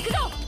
行くぞ。